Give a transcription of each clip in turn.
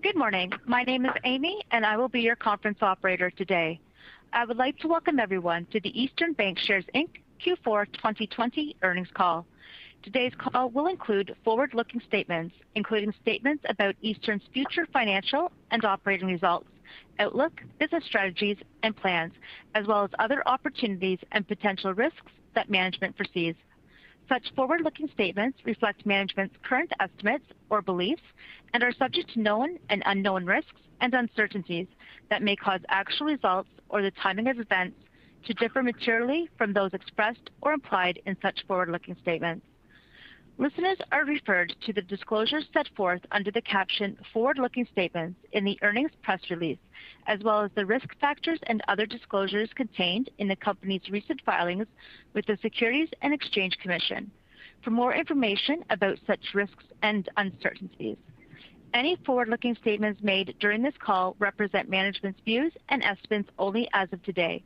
Good morning. My name is Amy, and I will be your conference operator today. I would like to welcome everyone to the Eastern Bankshares, Inc. Q4 2020 earnings call. Today's call will include forward-looking statements, including statements about Eastern's future financial and operating results, outlook, business strategies and plans, as well as other opportunities and potential risks that management foresees. Such forward-looking statements reflect management's current estimates or beliefs and are subject to known and unknown risks and uncertainties that may cause actual results or the timing of events to differ materially from those expressed or implied in such forward-looking statements. Listeners are referred to the disclosures set forth under the caption Forward-Looking Statements in the earnings press release, as well as the risk factors and other disclosures contained in the company's recent filings with the Securities and Exchange Commission for more information about such risks and uncertainties. Any forward-looking statements made during this call represent management's views and estimates only as of today.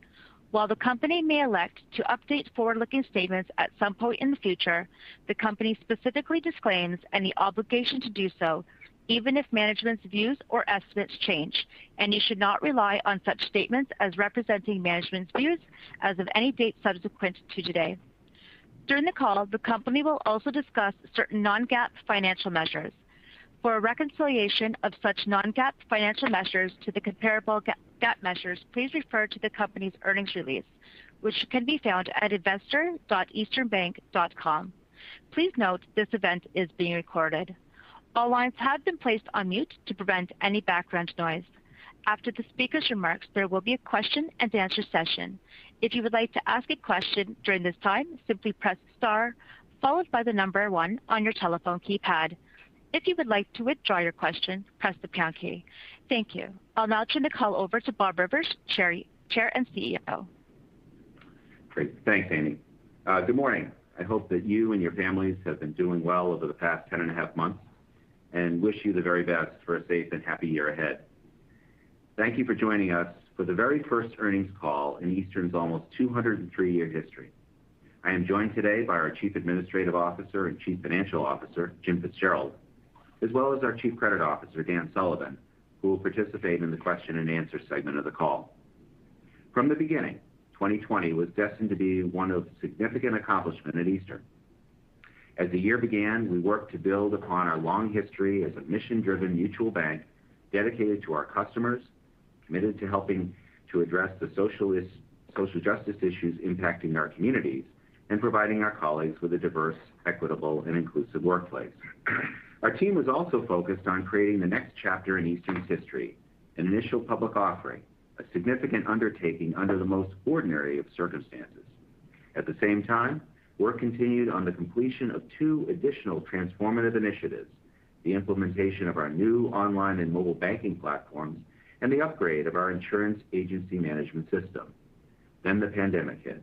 While the company may elect to update forward-looking statements at some point in the future, the company specifically disclaims any obligation to do so, even if management's views or estimates change, and you should not rely on such statements as representing management's views as of any date subsequent to today. During the call, the company will also discuss certain non-GAAP financial measures. For a reconciliation of such non-GAAP financial measures to the comparable GAAP measures, please refer to the company's earnings release, which can be found at investor.easternbank.com. Please note this event is being recorded. All lines have been placed on mute to prevent any background noise. After the speaker's remarks, there will be a question and answer session. If you would like to ask a question during this time, simply press star followed by the number one on your telephone keypad. If you would like to withdraw your question, press the pound key. Thank you. I'll now turn the call over to Bob Rivers, Chair and CEO. Great. Thanks, Amy. Uh, good morning. I hope that you and your families have been doing well over the past 10 and a half months, and wish you the very best for a safe and happy year ahead. Thank you for joining us for the very first earnings call in Eastern's almost 203-year history. I am joined today by our Chief Administrative Officer and Chief Financial Officer, Jim Fitzgerald, as well as our Chief Credit Officer, Dan Sullivan, who will participate in the question and answer segment of the call. From the beginning, 2020 was destined to be one of significant accomplishment at Eastern. As the year began, we worked to build upon our long history as a mission-driven mutual bank dedicated to our customers, committed to helping to address the social justice issues impacting our communities, and providing our colleagues with a diverse, equitable, and inclusive workplace. Our team was also focused on creating the next chapter in Eastern's history, an initial public offering, a significant undertaking under the most ordinary of circumstances. At the same time, work continued on the completion of two additional transformative initiatives, the implementation of our new online and mobile banking platforms, and the upgrade of our insurance agency management system. Then the pandemic hit.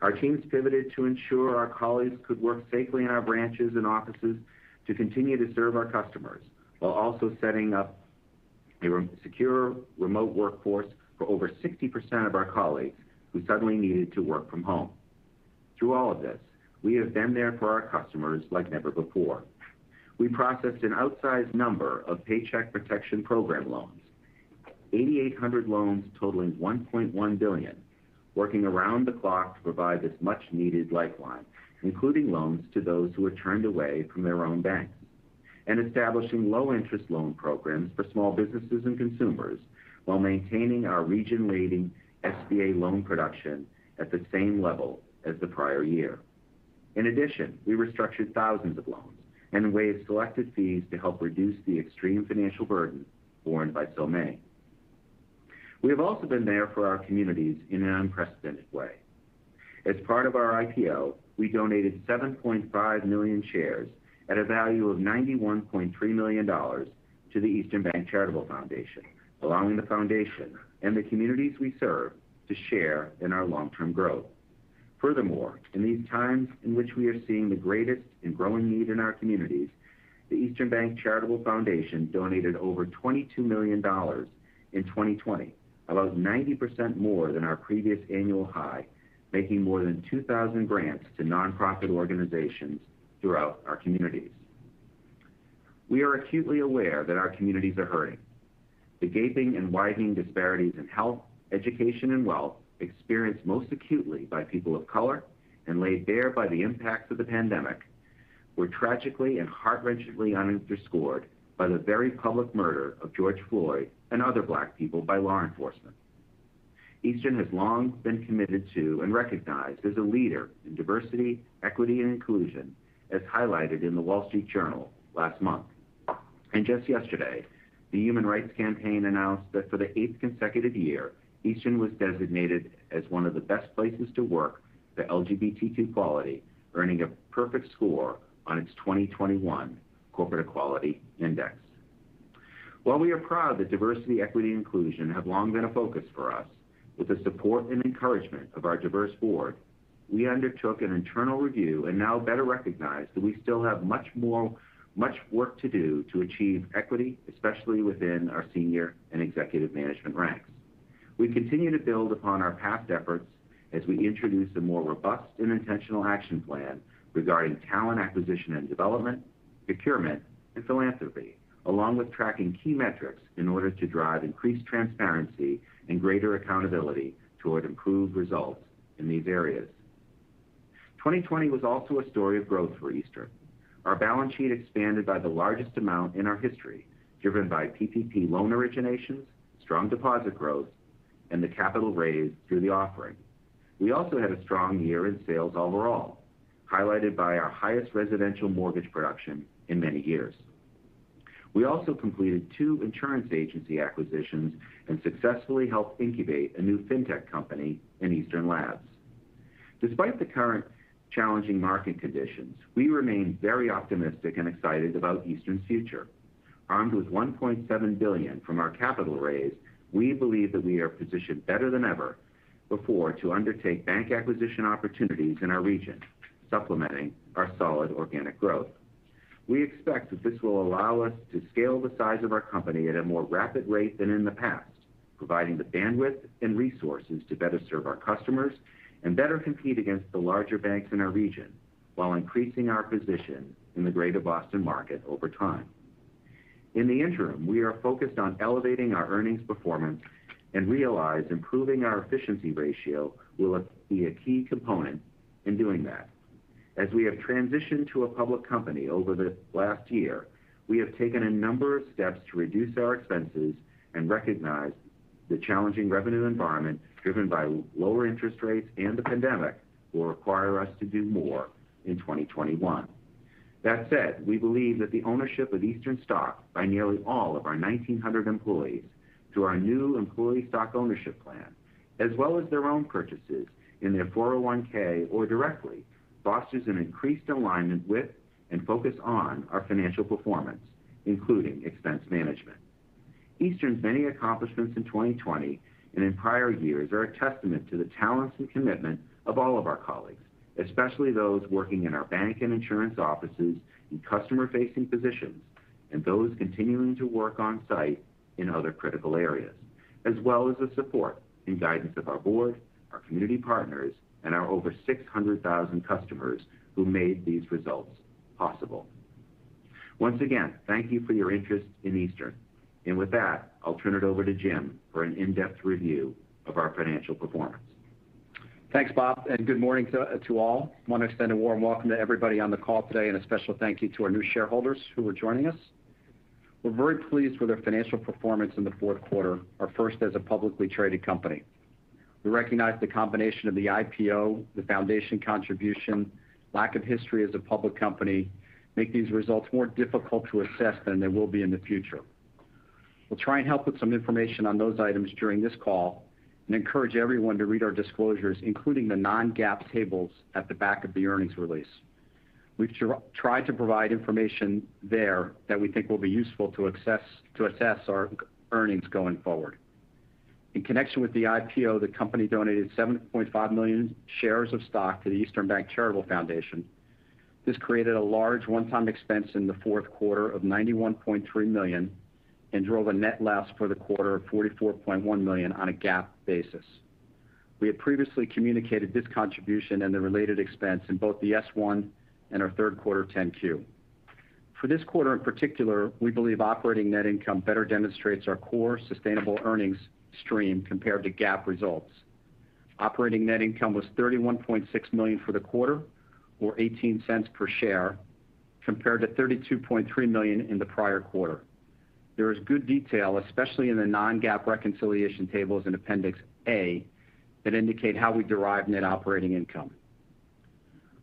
Our teams pivoted to ensure our colleagues could work safely in our branches and offices to continue to serve our customers, while also setting up a secure remote workforce for over 60% of our colleagues who suddenly needed to work from home. Through all of this, we have been there for our customers like never before. We processed an outsized number of Paycheck Protection Program loans, 8,800 loans totaling 1.1 billion, working around the clock to provide this much-needed lifeline, including loans to those who were turned away from their own banks, and establishing low-interest loan programs for small businesses and consumers while maintaining our region-leading SBA loan production at the same level as the prior year. In addition, we restructured thousands of loans and waived selected fees to help reduce the extreme financial burden borne by so many. We have also been there for our communities in an unprecedented way. As part of our IPO, we donated 7.5 million shares at a value of $91.3 million to the Eastern Bank Charitable Foundation, allowing the foundation and the communities we serve to share in our long-term growth. Furthermore, in these times in which we are seeing the greatest and growing need in our communities, the Eastern Bank Charitable Foundation donated over $22 million in 2020, about 90% more than our previous annual high, making more than 2,000 grants to nonprofit organizations throughout our communities. We are acutely aware that our communities are hurting. The gaping and widening disparities in health, education, and wealth experienced most acutely by people of color and laid bare by the impacts of the pandemic were tragically and heart-wrenchingly underscored by the very public murder of George Floyd and other Black people by law enforcement. Eastern has long been committed to and recognized as a leader in diversity, equity, and inclusion, as highlighted in The Wall Street Journal last month. And just yesterday, the Human Rights Campaign announced that for the eighth consecutive year, Eastern was designated as one of the best places to work for LGBTQ equality, earning a perfect score on its 2021 Corporate Equality Index. While we are proud that diversity, equity, and inclusion have long been a focus for us, with the support and encouragement of our diverse board, we undertook an internal review and now better recognize that we still have much more much work to do to achieve equity, especially within our senior and executive management ranks. We continue to build upon our past efforts as we introduce a more robust and intentional action plan regarding talent acquisition and development, procurement, and philanthropy, along with tracking key metrics in order to drive increased transparency and greater accountability toward improved results in these areas. 2020 was also a story of growth for Eastern. Our balance sheet expanded by the largest amount in our history, driven by PPP loan originations, strong deposit growth, and the capital raised through the offering. We also had a strong year in sales overall, highlighted by our highest residential mortgage production in many years. We also completed two insurance agency acquisitions and successfully helped incubate a new fintech company in Eastern Labs. Despite the current challenging market conditions, we remain very optimistic and excited about Eastern's future. Armed with 1.7 billion from our capital raise, we believe that we are positioned better than ever before to undertake bank acquisition opportunities in our region, supplementing our solid organic growth. We expect that this will allow us to scale the size of our company at a more rapid rate than in the past, providing the bandwidth and resources to better serve our customers and better compete against the larger banks in our region while increasing our position in the greater Boston market over time. In the interim, we are focused on elevating our earnings performance and realize improving our efficiency ratio will be a key component in doing that. As we have transitioned to a public company over the last year, we have taken a number of steps to reduce our expenses and recognize the challenging revenue environment driven by lower interest rates and the pandemic will require us to do more in 2021. That said, we believe that the ownership of Eastern stock by nearly all of our 1,900 employees through our new employee stock ownership plan, as well as their own purchases in their 401(k) or directly, fosters an increased alignment with and focus on our financial performance, including expense management. Eastern's many accomplishments in 2020 and in prior years are a testament to the talents and commitment of all of our colleagues, especially those working in our bank and insurance offices in customer-facing positions, and those continuing to work on-site in other critical areas, as well as the support and guidance of our board, our community partners, and our over 600,000 customers who made these results possible. Once again, thank you for your interest in Eastern. And with that, I'll turn it over to Jim for an in-depth review of our financial performance. Thanks, Bob, and good morning to all. I want to extend a warm welcome to everybody on the call today, and a special thank you to our new shareholders who are joining us. We're very pleased with our financial performance in the fourth quarter, our first as a publicly traded company. We recognize the combination of the IPO, the foundation contribution, lack of history as a public company make these results more difficult to assess than they will be in the future. We'll try and help with some information on those items during this call and encourage everyone to read our disclosures, including the non-GAAP tables at the back of the earnings release. We've tried to provide information there that we think will be useful to assess our earnings going forward. In connection with the IPO, the company donated 7.5 million shares of stock to the Eastern Bank Charitable Foundation. This created a large one-time expense in the fourth quarter of 91.3 million and drove a net loss for the quarter of 44.1 million on a GAAP basis. We had previously communicated this contribution and the related expense in both the S-1 and our third quarter 10-Q. For this quarter in particular, we believe operating net income better demonstrates our core sustainable earnings stream compared to GAAP results. Operating net income was 31.6 million for the quarter, or $0.18 per share, compared to 32.3 million in the prior quarter. There is good detail, especially in the non-GAAP reconciliation tables in Appendix A, that indicate how we derive net operating income.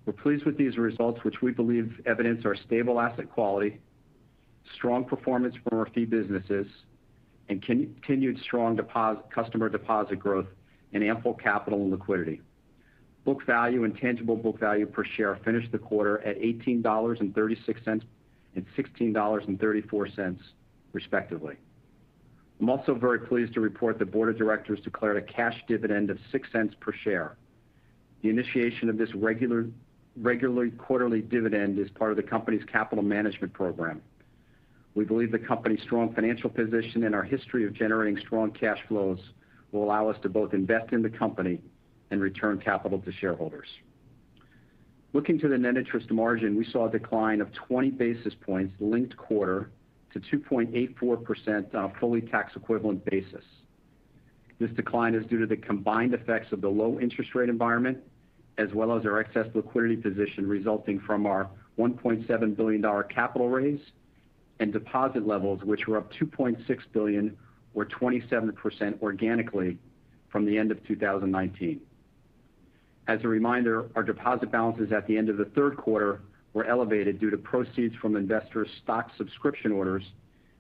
We're pleased with these results, which we believe evidence our stable asset quality, strong performance from our fee businesses, and continued strong customer deposit growth and ample capital and liquidity. Book value and tangible book value per share finished the quarter at $18.36 and $16.34, respectively. I'm also very pleased to report the board of directors declared a cash dividend of $0.06 per share. The initiation of this regular quarterly dividend is part of the company's capital management program. We believe the company's strong financial position and our history of generating strong cash flows will allow us to both invest in the company and return capital to shareholders. Looking to the net interest margin, we saw a decline of 20 basis points linked quarter to 2.84% on a fully tax equivalent basis. This decline is due to the combined effects of the low interest rate environment, as well as our excess liquidity position resulting from our $1.7 billion capital raise and deposit levels, which were up 2.6 billion or 27% organically from the end of 2019. As a reminder, our deposit balances at the end of the third quarter were elevated due to proceeds from investors' stock subscription orders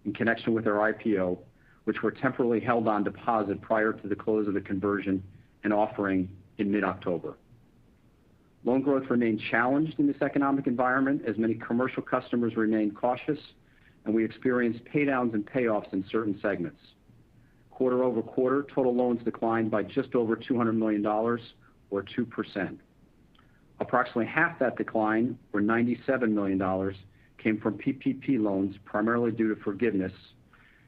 in connection with our IPO, which were temporarily held on deposit prior to the close of the conversion and offering in mid-October. Loan growth remained challenged in this economic environment as many commercial customers remained cautious, and we experienced paydowns and payoffs in certain segments. Quarter-over-quarter, total loans declined by just over $200 million or 2%. Approximately half that decline, or $97 million, came from PPP loans, primarily due to forgiveness,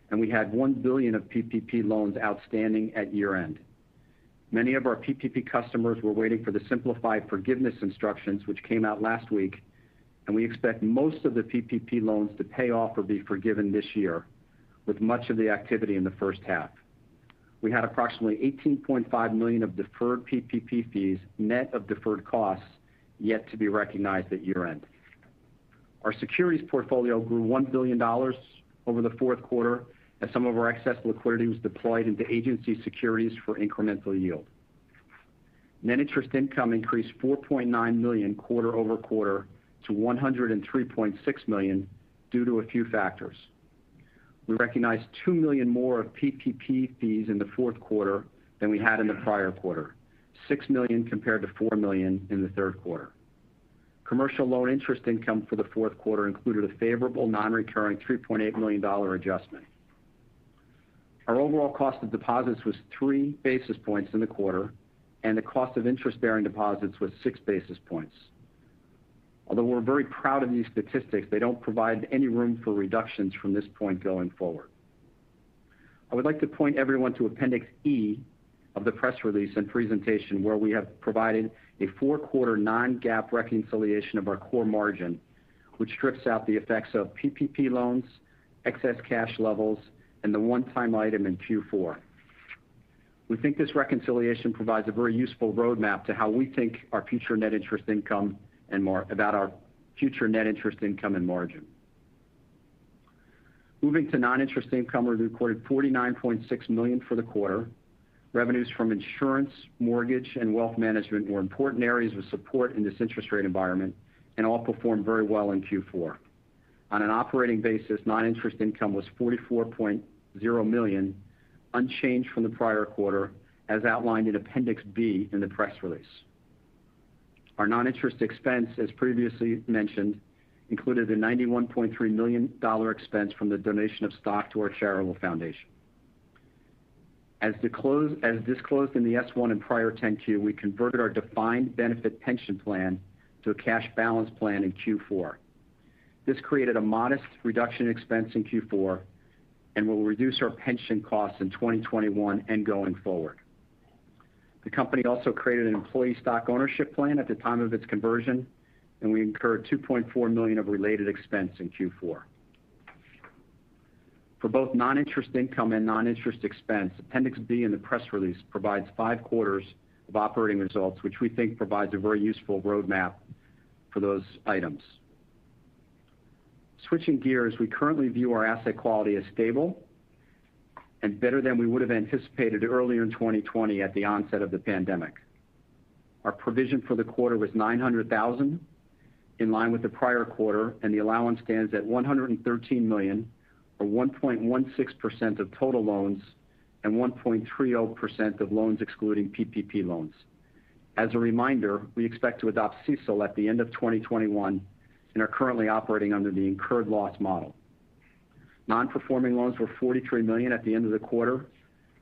and we had 1 billion of PPP loans outstanding at year-end. Many of our PPP customers were waiting for the simplified forgiveness instructions, which came out last week, and we expect most of the PPP loans to pay off or be forgiven this year, with much of the activity in the first half. We had approximately 18.5 million of deferred PPP fees, net of deferred costs, yet to be recognized at year-end. Our securities portfolio grew $1 billion over the fourth quarter as some of our excess liquidity was deployed into agency securities for incremental yield. Net interest income increased 4.9 million quarter-over-quarter to 103.6 million due to a few factors. We recognized 2 million more of PPP fees in the fourth quarter than we had in the prior quarter, 6 million compared to 4 million in the third quarter. Commercial loan interest income for the fourth quarter included a favorable non-recurring $3.8 million adjustment. Our overall cost of deposits was 3 basis points in the quarter, and the cost of interest-bearing deposits was 6 basis points. Although we're very proud of these statistics, they don't provide any room for reductions from this point going forward. I would like to point everyone to Appendix E of the press release and presentation, where we have provided a four-quarter non-GAAP reconciliation of our core margin, which strips out the effects of PPP loans, excess cash levels, and the one-time item in Q4. We think this reconciliation provides a very useful roadmap to how we think about our future net interest income and margin. Moving to non-interest income, we recorded 49.6 million for the quarter. Revenues from insurance, mortgage, and wealth management were important areas of support in this interest rate environment and all performed very well in Q4. On an operating basis, non-interest income was 44.0 million, unchanged from the prior quarter, as outlined in Appendix B in the press release. Our non-interest expense, as previously mentioned, included a $91.3 million expense from the donation of stock to our charitable foundation. As disclosed in the S-1 and prior 10-Q, we converted our defined benefit pension plan to a cash balance plan in Q4. This created a modest reduction in expense in Q4 and will reduce our pension costs in 2021 and going forward. The company also created an employee stock ownership plan at the time of its conversion, and we incurred 2.4 million of related expense in Q4. For both non-interest income and non-interest expense, Appendix B in the press release provides five quarters of operating results, which we think provides a very useful roadmap for those items. Switching gears, we currently view our asset quality as stable and better than we would have anticipated earlier in 2020 at the onset of the pandemic. Our provision for the quarter was 900,000, in line with the prior quarter, and the allowance stands at 113 million, or 1.16% of total loans and 1.30% of loans excluding PPP loans. As a reminder, we expect to adopt CECL at the end of 2021 and are currently operating under the incurred loss model. Non-performing loans were 43 million at the end of the quarter,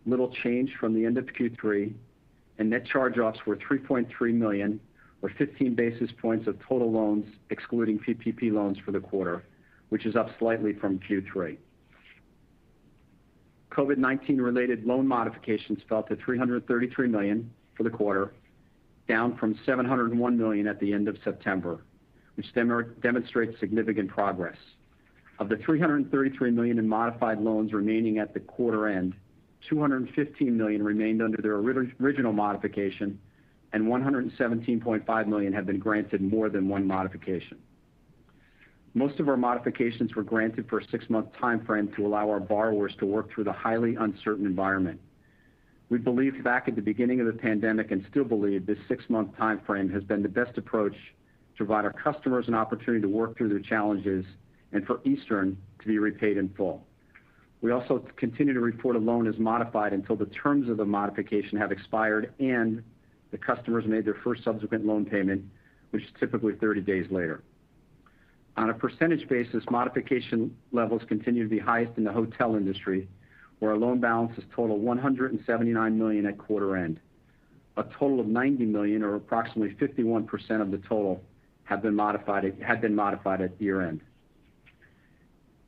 little change from the end of Q3, and net charge-offs were 3.3 million, or 15 basis points of total loans excluding PPP loans for the quarter, which is up slightly from Q3. COVID-19 related loan modifications fell to 333 million for the quarter, down from 701 million at the end of September, which demonstrates significant progress. Of the 333 million in modified loans remaining at the quarter end, 215 million remained under their original modification, and 117.5 million have been granted more than one modification. Most of our modifications were granted for a six-month timeframe to allow our borrowers to work through the highly uncertain environment. We believed back at the beginning of the pandemic and still believe this six-month timeframe has been the best approach to provide our customers an opportunity to work through their challenges and for Eastern to be repaid in full. We also continue to report a loan as modified until the terms of the modification have expired and the customers made their first subsequent loan payment, which is typically 30 days later. On a percentage basis, modification levels continue to be highest in the hotel industry, where our loan balances total 179 million at quarter end. A total of 90 million, or approximately 51% of the total, had been modified at year-end.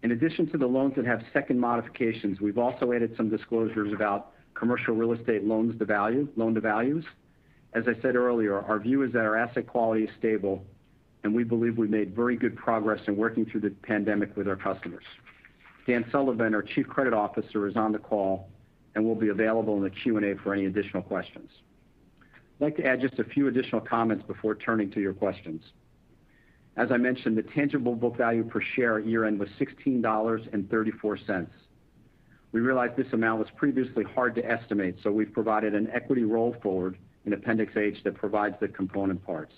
In addition to the loans that have second modifications, we've also added some disclosures about commercial real estate loans to value, loan-to-values. As I said earlier, our view is that our asset quality is stable, and we believe we've made very good progress in working through the pandemic with our customers. Dan Sullivan, our Chief Credit Officer, is on the call and will be available in the Q&A for any additional questions. I'd like to add just a few additional comments before turning to your questions. As I mentioned, the tangible book value per share at year-end was $16.34. We realize this amount was previously hard to estimate, so we've provided an equity roll forward in Appendix H that provides the component parts.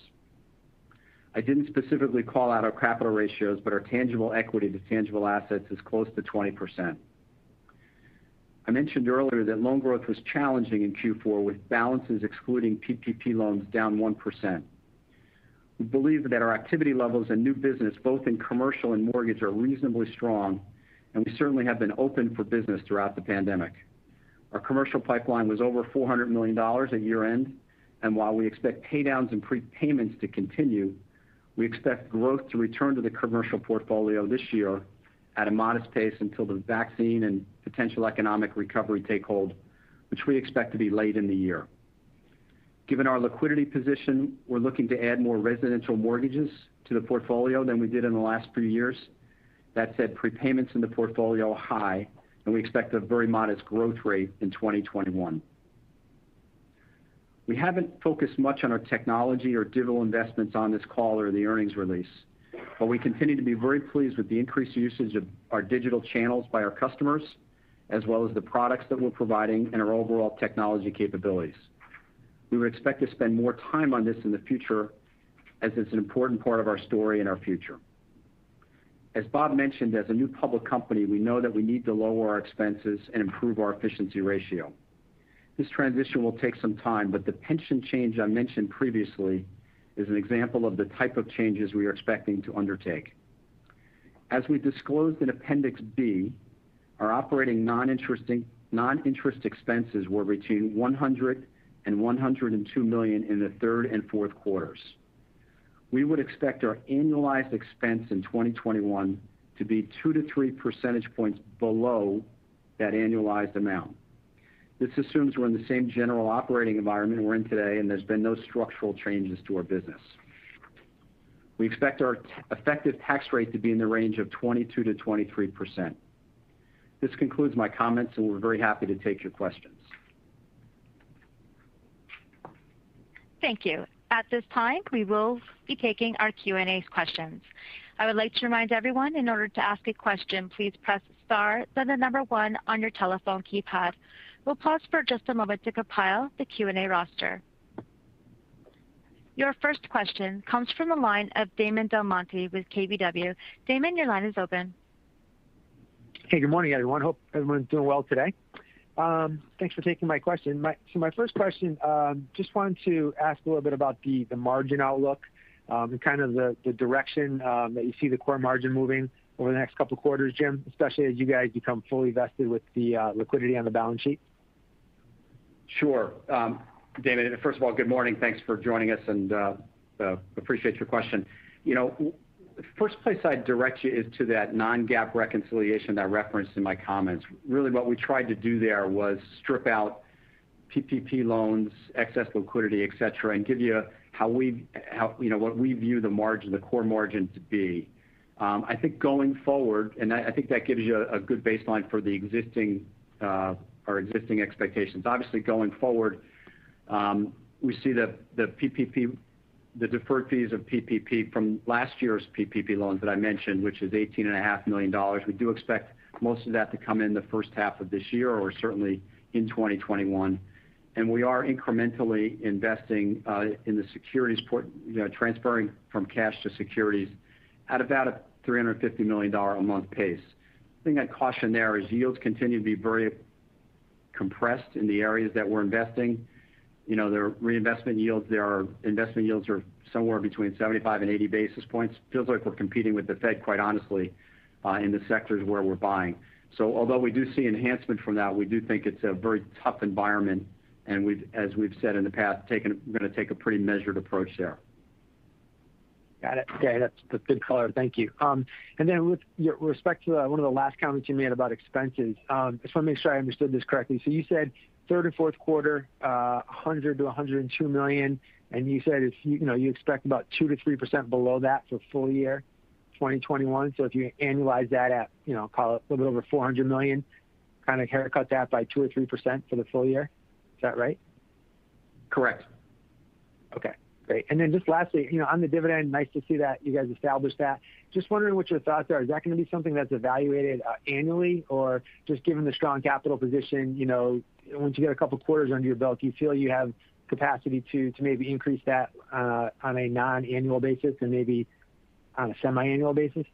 I didn't specifically call out our capital ratios, but our tangible equity to tangible assets is close to 20%. I mentioned earlier that loan growth was challenging in Q4, with balances excluding PPP loans down 1%. We believe that our activity levels and new business, both in commercial and mortgage, are reasonably strong, and we certainly have been open for business throughout the pandemic. Our commercial pipeline was over $400 million at year-end, and while we expect paydowns and prepayments to continue, we expect growth to return to the commercial portfolio this year at a modest pace until the vaccine and potential economic recovery take hold, which we expect to be late in the year. Given our liquidity position, we're looking to add more residential mortgages to the portfolio than we did in the last few years. That said, prepayments in the portfolio are high, and we expect a very modest growth rate in 2021. We haven't focused much on our technology or digital investments on this call or the earnings release, but we continue to be very pleased with the increased usage of our digital channels by our customers, as well as the products that we're providing and our overall technology capabilities. We would expect to spend more time on this in the future as it's an important part of our story and our future. As Bob mentioned, as a new public company, we know that we need to lower our expenses and improve our efficiency ratio. This transition will take some time, but the pension change I mentioned previously is an example of the type of changes we are expecting to undertake. As we disclosed in Appendix B, our operating non-interest expenses were between $100 million and $102 million in the third and fourth quarters. We would expect our annualized expense in 2021 to be 2-3 percentage points below that annualized amount. This assumes we're in the same general operating environment we're in today, and there's been no structural changes to our business. We expect our effective tax rate to be in the range of 22%-23%. This concludes my comments, and we're very happy to take your questions. Thank you. At this time, we will be taking our Q&A questions. I would like to remind everyone, in order to ask a question, please press star, then the number one on your telephone keypad. We'll pause for just a moment to compile the Q&A roster. Your first question comes from the line of Damon DelMonte with KBW. Damon, your line is open. Hey, good morning, everyone. Hope everyone's doing well today. Um, thanks for taking my question. So my first question, um, just wanted to ask a little bit about the margin outlook, um, and kind of the direction that you see the core margin moving over the next couple of quarters, Jim, especially as you guys become fully vested with the uh, liquidity on the balance sheet. Sure. Damon, first of all, good morning. Thanks for joining us, and uh, uh, appreciate your question. First place I'd direct you is to that non-GAAP reconciliation that I referenced in my comments. Really, what we tried to do there was strip out PPP loans, excess liquidity, et cetera, and give you how we, how you know, what we view the margin, the core margin to be. Um, I think going forward, and I think that gives you a good baseline for the existing, uh, our existing expectations. Obviously, going forward, um, we see that the PPP, the deferred fees of PPP from last year's PPP loans that I mentioned, which is $18.5 million. We do expect most of that to come in the first half of this year or certainly in 2021. We are incrementally investing uh, in the securities transferring from cash to securities at about a $350 million a month pace. The thing I'd caution there is yields continue to be very compressed in the areas that we're investing. You know, their reinvestment yields, their investment yields are somewhere between 75 and 80 basis points. Feels like we're competing with the Fed, quite honestly, uh, in the sectors where we're buying. So although we do see enhancement from that, we do think it's a very tough environment, and we've, as we've said in the past, we're going to take a pretty measured approach there. Got it. Okay, that's good color. Thank you. Um, and then with respect to uh, one of the last comments you made about expenses, um, I just want to make sure I understood this correctly. So you said third and fourth quarter, uh, $100 million-$102 million, and you said if you, you know, you expect about 2%-3% below that for full year 2021. So if you annualize that at, you know, call it a little bit over 400 million, kind of haircut that by 2 or 3% for the full year. Is that right? Correct. Okay, great. And then just lastly, you know, on the dividend, nice to see that you guys established that. Just wondering what your thoughts are. Is that going to be something that's evaluated uh, annually, or just given the strong capital position, you know, once you get a couple quarters under your belt, do you feel you have capacity to maybe increase that uh, on a non-annual basis and maybe on a semi-annual basis?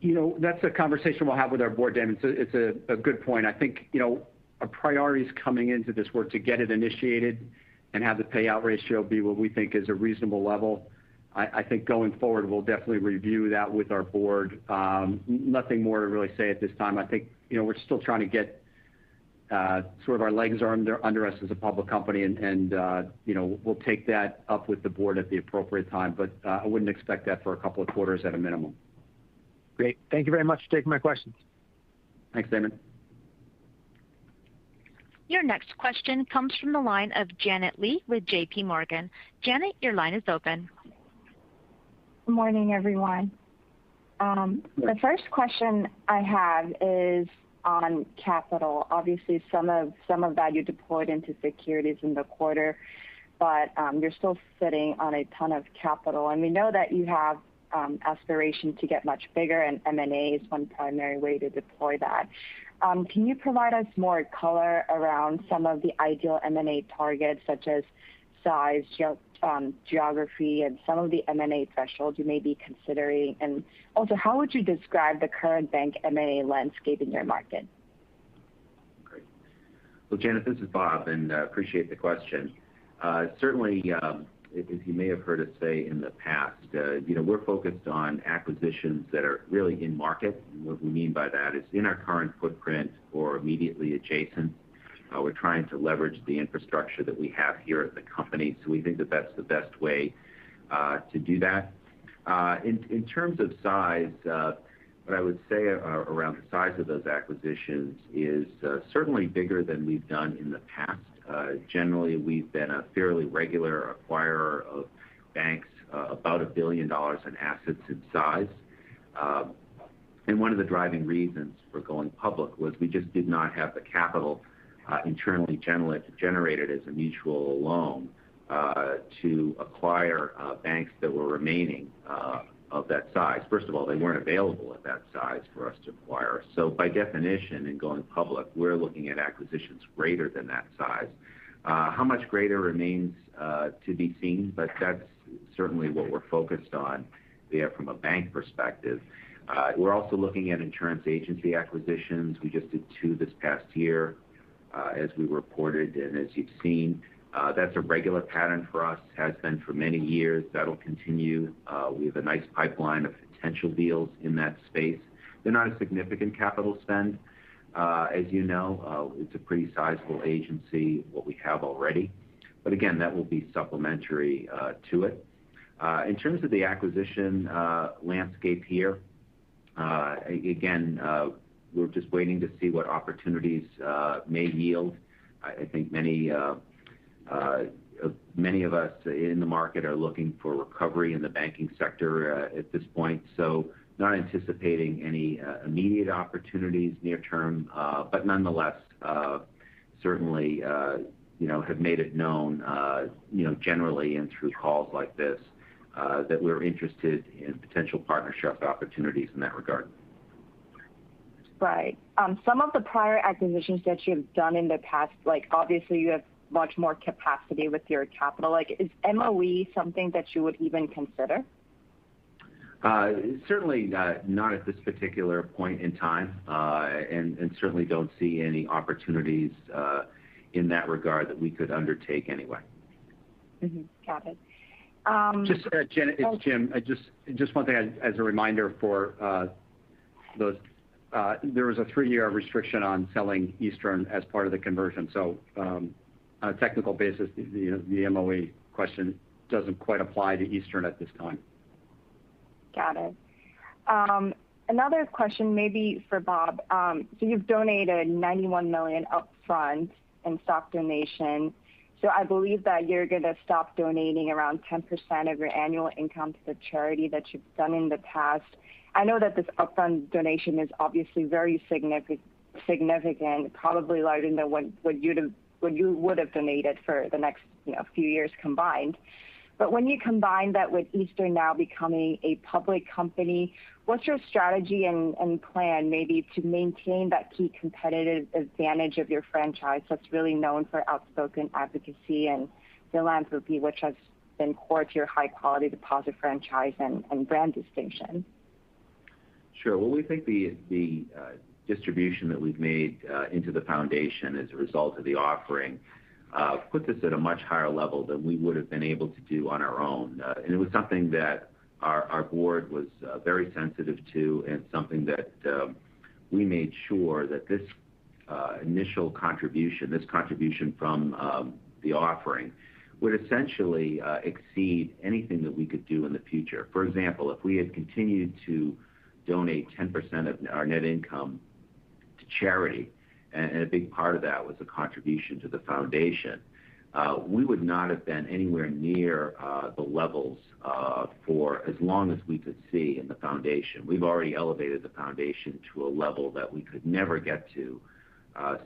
You know, that's a conversation we'll have with our board, Damon. It's a good point. I think, you know, our priorities coming into this were to get it initiated and have the payout ratio be what we think is a reasonable level. I think going forward, we'll definitely review that with our board. Um, nothing more to really say at this time. I think, you know, we're still trying to get uh, sort of our legs under us as a public company, and uh, you know, we'll take that up with the board at the appropriate time, but uh, I wouldn't expect that for a couple of quarters at a minimum. Great. Thank you very much for taking my questions. Thanks, Damon. Your next question comes from the line of Janet Lee with JPMorgan. Janet, your line is open. Good morning, everyone. Um, the first question I have is on capital. Obviously, some of some of that you deployed into securities in the quarter, but um, you're still sitting on a ton of capital. And we know that you have um, aspiration to get much bigger, and M&A is one primary way to deploy that. Um, can you provide us more color around some of the ideal M&A targets, such as size, um, geography, and some of the M&A thresholds you may be considering? And also, how would you describe the current bank M&A landscape in your market? Great. Well, Janet, this is Bob, and uh, appreciate the question. Uh, certainly, um, as you may have heard us say in the past, uh, you know, we're focused on acquisitions that are really in market. What we mean by that is in our current footprint or immediately adjacent. Uh, we're trying to leverage the infrastructure that we have here at the company, so we think that that's the best way uh, to do that. In in terms of size, what I would say around the size of those acquisitions is certainly bigger than we've done in the past. Generally, we've been a fairly regular acquirer of banks uh, about $1 billion in assets in size. Uh, and one of the driving reasons for going public was we just did not have the capital uh, internally generated as a mutual alone to acquire banks that were remaining of that size. First of all, they weren't available at that size for us to acquire. So by definition, in going public, we're looking at acquisitions greater than that size. Uh, how much greater remains uh, to be seen, but that's certainly what we're focused on there from a bank perspective. Uh, we're also looking at insurance agency acquisitions. We just did two this past year, as we reported and as you've seen. Uh, that's a regular pattern for us, has been for many years. That'll continue. Uh, we have a nice pipeline of potential deals in that space. They're not a significant capital spend. Uh, as you know, it's a pretty sizable agency, what we have already. But again, that will be supplementary to it. In terms of the acquisition landscape here, again, we're just waiting to see what opportunities may yield. I think many Uh, of us in the market are looking for recovery in the banking sector uh, at this point. So not anticipating any uh, immediate opportunities near term. But nonetheless, certainly, you know, have made it known you know, generally and through calls like this, that we're interested in potential partnership opportunities in that regard. Right. Um, some of the prior acquisitions that you've done in the past, like, obviously you have much more capacity with your capital. Like, is MOE something that you would even consider? Uh, certainly uh, not at this particular point in time. Uh, and certainly don't see any opportunities in that regard that we could undertake anyway. Mm-hmm. Got it. Um, Janet, it's oh. Jim. Just one thing as a reminder for those. There was a three-year restriction on selling Eastern as part of the conversion. Um, On a technical basis, the MOE question doesn't quite apply to Eastern at this time. Got it. Another question maybe for Bob. Um so you've donated 91 million upfront in stock donation. So I believe that you're going to stop donating around 10% of your annual income to the charity that you've done in the past. I know that this upfront donation is obviously very significant, probably larger than what you would have donated for the next you know, few years combined. But when you combine that with Eastern now becoming a public company, what's your strategy and and plan maybe to maintain that key competitive advantage of your franchise that's really known for outspoken advocacy and philanthropy, which has been core to your high-quality deposit franchise and and brand distinction? Sure. Well, we think the uh, distribution that we've made uh, into the foundation as a result of the offering uh, puts us at a much higher level than we would have been able to do on our own. Uh, and it was something that our board was very sensitive to and something that um, we made sure that this initial contribution, this contribution from um, the offering, would essentially exceed anything that we could do in the future. For example, if we had continued to donate 10% of our net income charity, and a big part of that was a contribution to the foundation, uh, we would not have been anywhere near uh, the levels uh, for as long as we could see in the foundation. We've already elevated the foundation to a level that we could never get to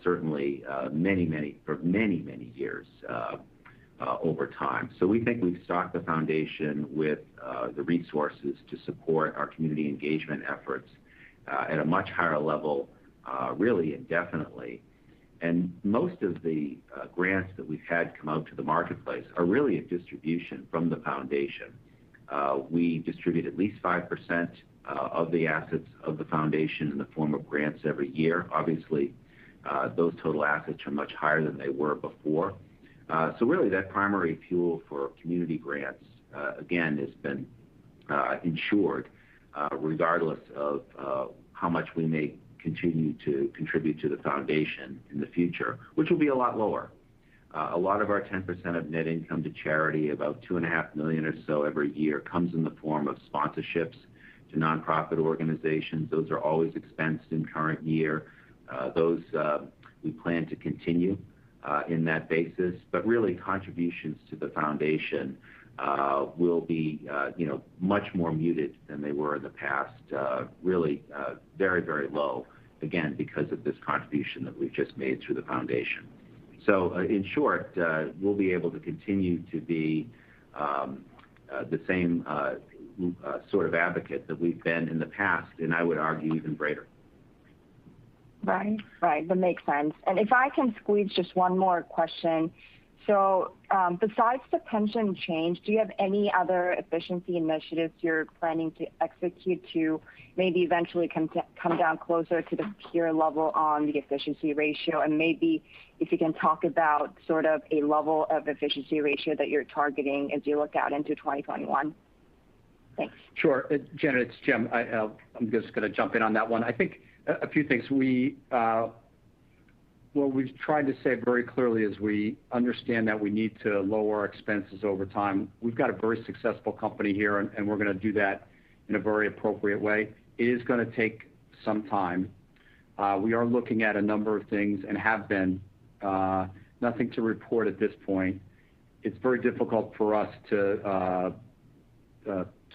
certainly uh many, many for many, many years over time. So we think we've stocked the foundation with the resources to support our community engagement efforts at a much higher level Uh, really indefinitely. And most of the uh, grants that we've had come out to the marketplace are really a distribution from the foundation. Uh, we distribute at least 5% of the assets of the foundation in the form of grants every year. Obviously, those total assets are much higher than they were before. Uh so really that primary fuel for community grants, again, has been ensured regardless of how much we may continue to contribute to the foundation in the future, which will be a lot lower. Uh, a lot of our 10% of net income to charity, about 2.5 million or so every year, comes in the form of sponsorships to nonprofit organizations. Those are always expensed in current year. Uh, those uh, we plan to continue in that basis. But really contributions to the foundation Uh, will be uh, you know, much more muted than they were in the past. Uh, really very, very low, again, because of this contribution that we've just made through the foundation. So, in short, we'll be able to continue to be um, the same sort of advocate that we've been in the past, and I would argue even greater. Right. Right, that makes sense. And if I can squeeze just one more question. So um, besides the pension change, do you have any other efficiency initiatives you're planning to execute to maybe eventually come come down closer to the peer level on the efficiency ratio? And maybe if you can talk about sort of a level of efficiency ratio that you're targeting as you look out into 2021. Thanks. Sure. Uh, Janet, it's Jim. Uh, I'm just going to jump in on that one. I think a few things. Uh, What we've tried to say very clearly is we understand that we need to lower our expenses over time. We've got a very successful company here, and we're going to do that in a very appropriate way. It is going to take some time. Uh, we are looking at a number of things and have been. Uh, nothing to report at this point. It's very difficult for us to uh,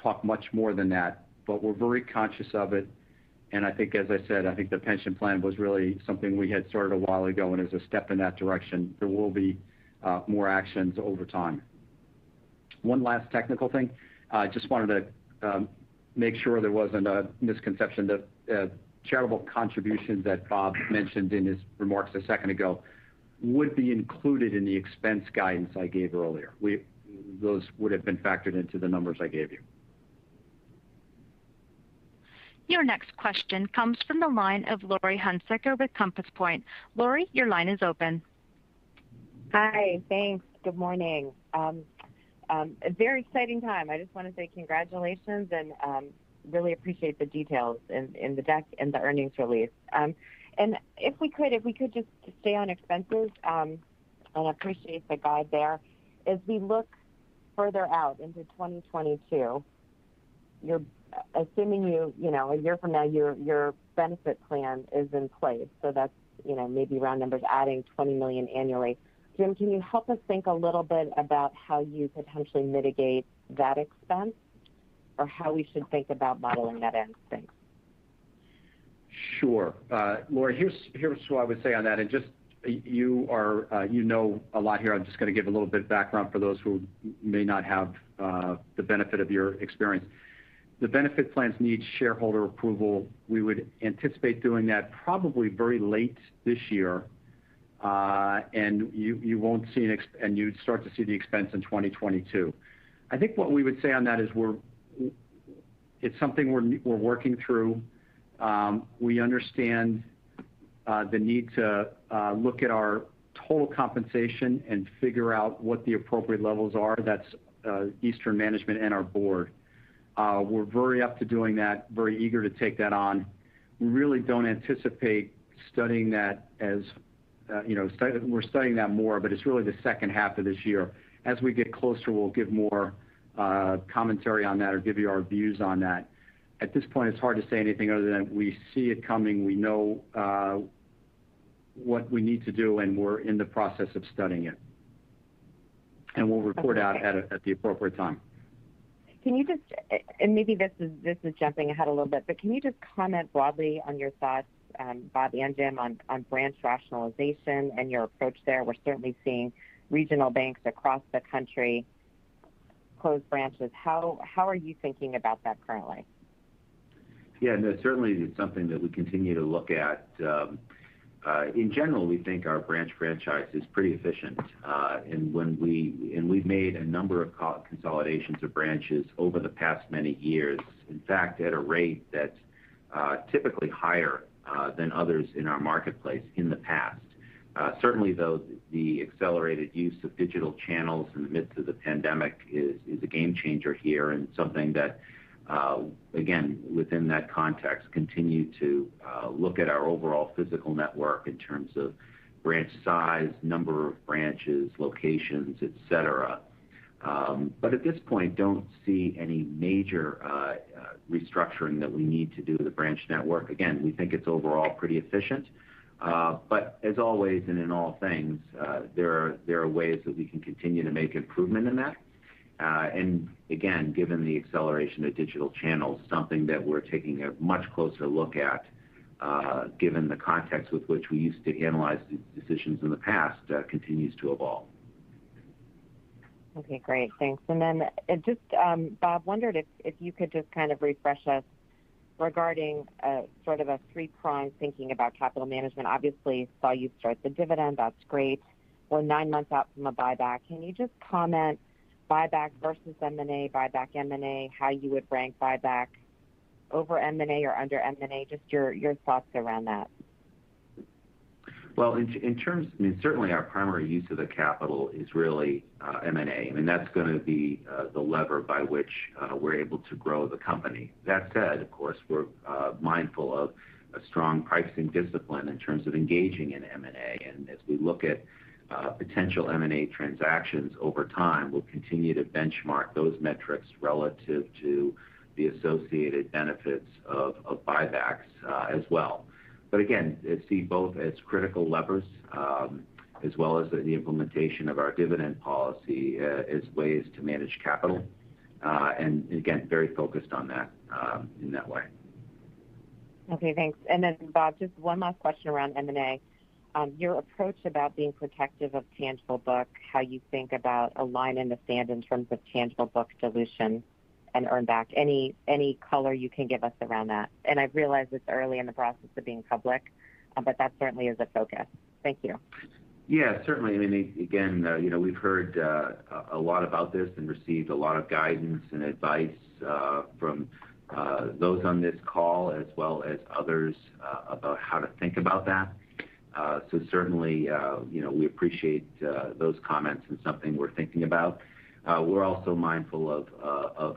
talk much more than that, but we're very conscious of it. I think, as I said, I think the pension plan was really something we had started a while ago, and as a step in that direction, there will be uh, more actions over time. One last technical thing. I just wanted to um, make sure there wasn't a misconception. The uh, charitable contributions that Bob mentioned in his remarks a second ago would be included in the expense guidance I gave earlier. Those would have been factored into the numbers I gave you. Your next question comes from the line of Laurie Hunsicker with Compass Point. Laurie, your line is open. Hi. Thanks. Good morning. Um, um, a very exciting time. I just want to say congratulations and um, really appreciate the details in the deck and the earnings release. Um and if we could if we could just stay on expenses, and appreciate the guide there. As we look further out into 2022, assuming you, you know, a year from now, your your benefit plan is in place, so that's you know, maybe round numbers adding 20 million annually. Jim, can you help us think a little bit about how you potentially mitigate that expense or how we should think about modeling that in? Thanks. Sure. Laurie, here's here's what I would say on that. And just you are uh, you know a lot here. I'm just going to give a little bit of background for those who may not have the benefit of your experience. The benefit plans need shareholder approval. We would anticipate doing that probably very late this year. Uh and You'd start to see the expense in 2022. I think what we would say on that is we're it's something we're working through. Um, we understand uh, the need to uh, look at our total compensation and figure out what the appropriate levels are. That's uh, Eastern management and our board. Uh, we're very up to doing that, very eager to take that on. We really don't anticipate studying that. As, uh, you know, we're studying that more, but it's really the second half of this year. As we get closer, we'll give more uh, commentary on that or give you our views on that. At this point, it's hard to say anything other than we see it coming. We know what we need to do, and we're in the process of studying it. And we'll report out at the appropriate time. Maybe this is this is jumping ahead a little bit, but can you just comment broadly on your thoughts, um, Bob and Jim, on branch rationalization and your approach there? We're certainly seeing regional banks across the country close branches. How how are you thinking about that currently? Yeah, no, certainly it's something that we continue to look at. Um, Uh, in general, we think our branch franchise is pretty efficient. Uh, and when we and we've made a number of consolidations of branches over the past many years. In fact, at a rate that's uh, typically higher than others in our marketplace in the past. Certainly, though, the accelerated use of digital channels in the midst of the pandemic is a game changer here and something that, Uh, again, within that context, continue to uh, look at our overall physical network in terms of branch size, number of branches, locations, et cetera. Um, but at this point, don't see any major uh, restructuring that we need to do to the branch network. Again, we think it's overall pretty efficient. Uh but as always and in all things, uh there are there are ways that we can continue to make improvement in that. Uh, again, given the acceleration of digital channels, something that we're taking a much closer look at, uh, given the context with which we used to analyze these decisions in the past, uh, continues to evolve. Okay, great. Thanks. And then uh just, um, Bob, wondered if you could just kind of refresh us regarding sort of a three-pronged thinking about capital management. Obviously, saw you start the dividend. That's great. We're nine months out from a buyback. Can you just comment buyback versus M&A, buyback M&A, how you would rank buyback over M&A or under M&A? Just your thoughts around that. Well, in terms, I mean, certainly our primary use of the capital is really uh, M&A. I mean, that's gonna be uh, the lever by which uh, we're able to grow the company. That said, of course, we're mindful of a strong pricing discipline in terms of engaging in M&A. As we look at Uh, potential M&A transactions over time, we'll continue to benchmark those metrics relative to the associated benefits of buybacks uh, as well. But again, see both as critical levers um, as well as the implementation of our dividend policy uh, as ways to manage capital. Uh and again, very focused on that um, in that way. Okay, thanks. And then Bob, just one last question around M&A. Um, your approach about being protective of tangible book, how you think about a line in the sand in terms of tangible book dilution and earn back. Any color you can give us around that? And I realize it's early in the process of being public, uh, but that certainly is a focus. Thank you. Yeah, certainly. I mean, again, uh, you know, we've heard uh, a lot about this and received a lot of guidance and advice from those on this call as well as others about how to think about that. Uh, certainly, uh, you know, we appreciate uh, those comments and something we're thinking about. We're also mindful of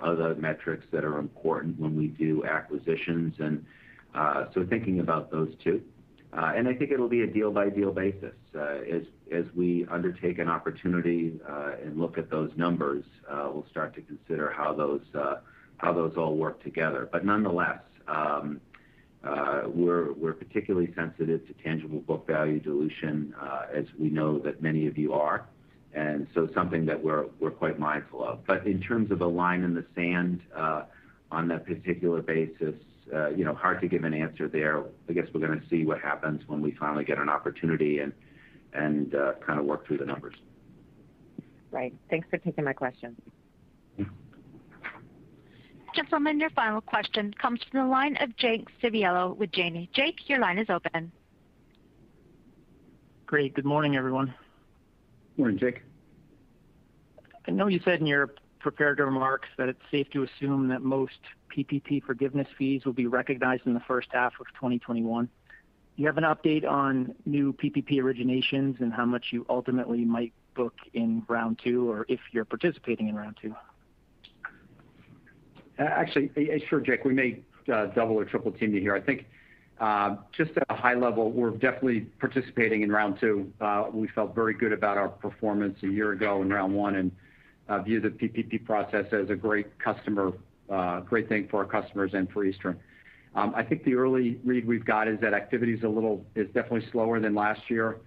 other metrics that are important when we do acquisitions and so thinking about those too. Uh and I think it'll be a deal-by-deal basis. As we undertake an opportunity and look at those numbers, we'll start to consider how those uh how those all work together. But nonetheless, um, Uh, we're particularly sensitive to tangible book value dilution, uh, as we know that many of you are, and so something that we're quite mindful of. But in terms of a line in the sand, uh, on that particular basis, you know, hard to give an answer there. I guess we're gonna see what happens when we finally get an opportunity and and kind of work through the numbers. Right. Thanks for taking my question. Gentlemen, your final question comes from the line of Jake Civiello with Janney. Jake, your line is open. Great. Good morning, everyone. Morning, Jake. I know you said in your prepared remarks that it's safe to assume that most PPP forgiveness fees will be recognized in the first half of 2021. Do you have an update on new PPP originations and how much you ultimately might book in round two, or if you're participating in round two? Actually, sure, Jake. We may uh, double or triple team you here. I think uh, just at a high level, we're definitely participating in round two. Uh, we felt very good about our performance a year ago in round one and view the PPP process as a great customer uh great thing for our customers and for Eastern. Um, I think the early read we've got is that activity is a little is definitely slower than last year.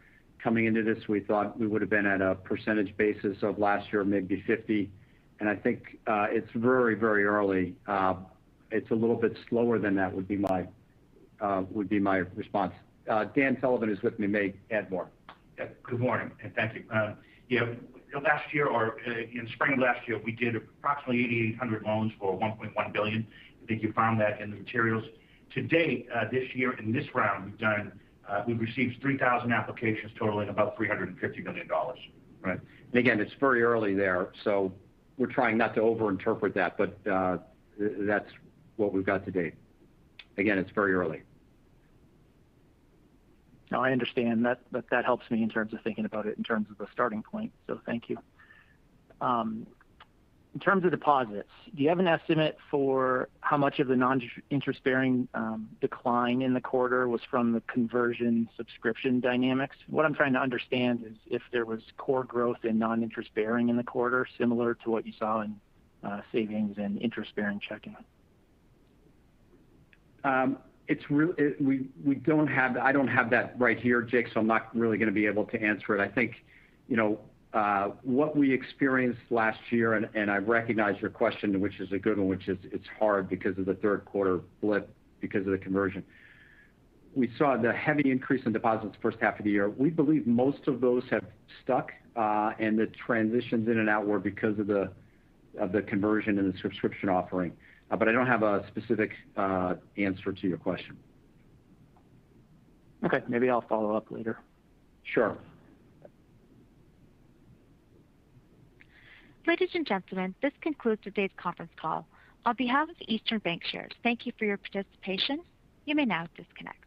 Coming into this, we thought we would have been at a percentage basis of last year, maybe 50. I think uh, it's very, very early. Uh, it's a little bit slower than that would be my uh would be my response. Uh, Dan Sullivan is with me, may add more. Good morning, and thank you. You last year or in spring of last year, we did approximately 8,800 loans for 1.1 billion. I think you found that in the materials. To date, this year in this round, we've received 3,000 applications totaling about $350 million. Right. And again, it's very early there, so we're trying not to over-interpret that, but uh, that's what we've got to date. Again, it's very early. No, I understand. That but that helps me in terms of thinking about it in terms of the starting point. So thank you. Um, In terms of deposits, do you have an estimate for how much of the non-interest bearing um, decline in the quarter was from the conversion subscription dynamics? What I'm trying to understand is if there was core growth in non-interest bearing in the quarter, similar to what you saw in uh, savings and interest-bearing checking. Um, it's we we don't have I don't have that right here, Jake, so I'm not really gonna be able to answer it. I think, you know, Uh, what we experienced last year, and I recognize your question, which is a good one, which is it's hard because of the third quarter blip because of the conversion. We saw the heavy increase in deposits the first half of the year. We believe most of those have stuck, uh, and the transitions in and out were because of the of the conversion and the subscription offering. Uh, but I don't have a specific answer to your question. Okay. Maybe I'll follow up later. Sure. Ladies and gentlemen, this concludes today's conference call. On behalf of Eastern Bankshares, thank you for your participation. You may now disconnect.